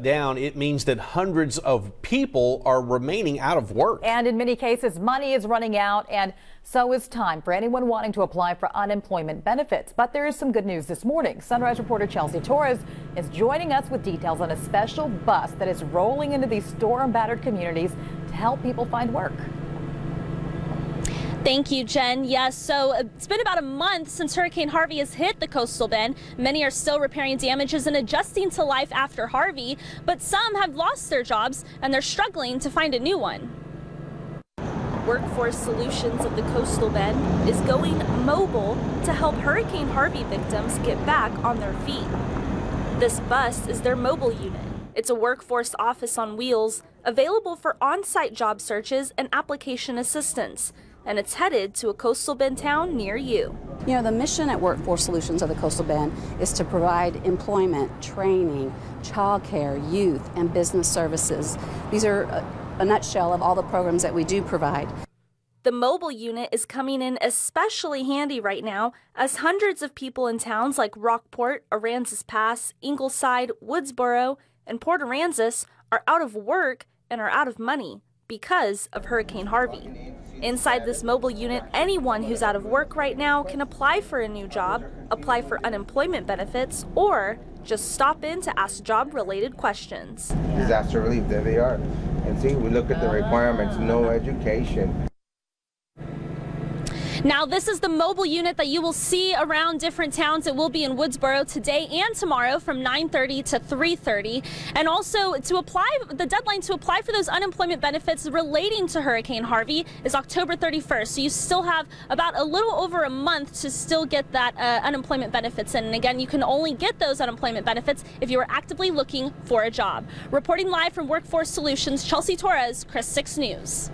down, it means that hundreds of people are remaining out of work. And in many cases, money is running out, and so is time for anyone wanting to apply for unemployment benefits. But there is some good news this morning. Sunrise reporter Chelsea Torres is joining us with details on a special bus that is rolling into these storm battered communities to help people find work. Thank you, Jen. Yes, so uh, it's been about a month since Hurricane Harvey has hit the coastal bend. Many are still repairing damages and adjusting to life after Harvey, but some have lost their jobs and they're struggling to find a new one. Workforce Solutions of the Coastal Bend is going mobile to help Hurricane Harvey victims get back on their feet. This bus is their mobile unit. It's a workforce office on wheels, available for on site job searches and application assistance and it's headed to a coastal bend town near you. You know, the mission at Workforce Solutions of the Coastal Bend is to provide employment, training, childcare, youth, and business services. These are a, a nutshell of all the programs that we do provide. The mobile unit is coming in especially handy right now as hundreds of people in towns like Rockport, Aransas Pass, Ingleside, Woodsboro, and Port Aransas are out of work and are out of money because of Hurricane Harvey. Inside this mobile unit, anyone who's out of work right now can apply for a new job, apply for unemployment benefits, or just stop in to ask job related questions. Disaster relief, there they are. And see, we look at the requirements no education, now, this is the mobile unit that you will see around different towns. It will be in Woodsboro today and tomorrow from 9:30 to 3:30. And also to apply, the deadline to apply for those unemployment benefits relating to Hurricane Harvey is October 31st. So you still have about a little over a month to still get that uh, unemployment benefits. And again, you can only get those unemployment benefits if you are actively looking for a job. Reporting live from Workforce Solutions, Chelsea Torres, KRIS 6 News.